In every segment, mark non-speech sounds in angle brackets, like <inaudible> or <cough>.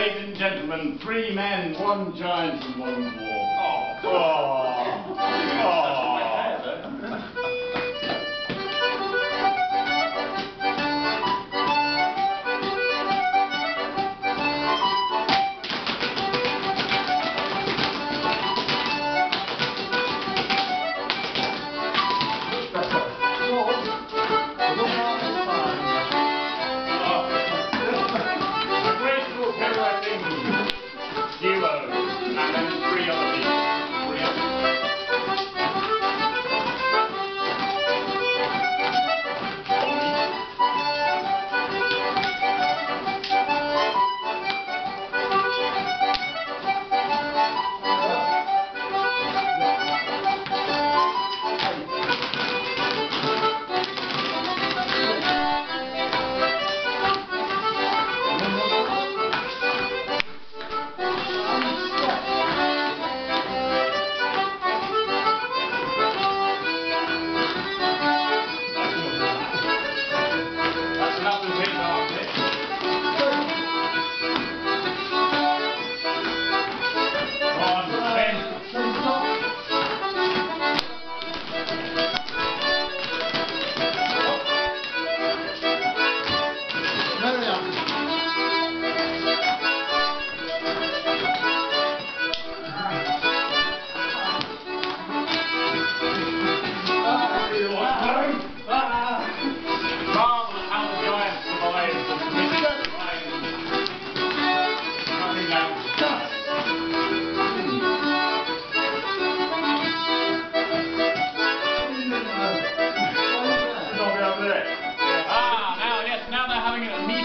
ladies and gentlemen, three men, one giant and one dwarf. Oh, Oh. Oh.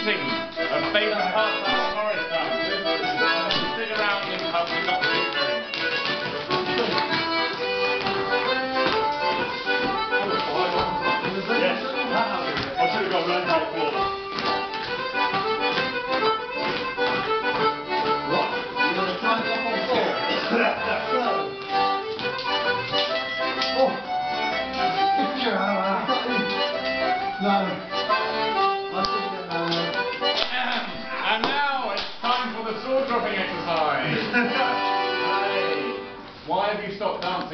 Meeting of parts of forest town. Sit around in pubs and not speak very much. Yes. <laughs> <laughs> And now it's time for the sword dropping exercise. <laughs> Why have you stopped dancing?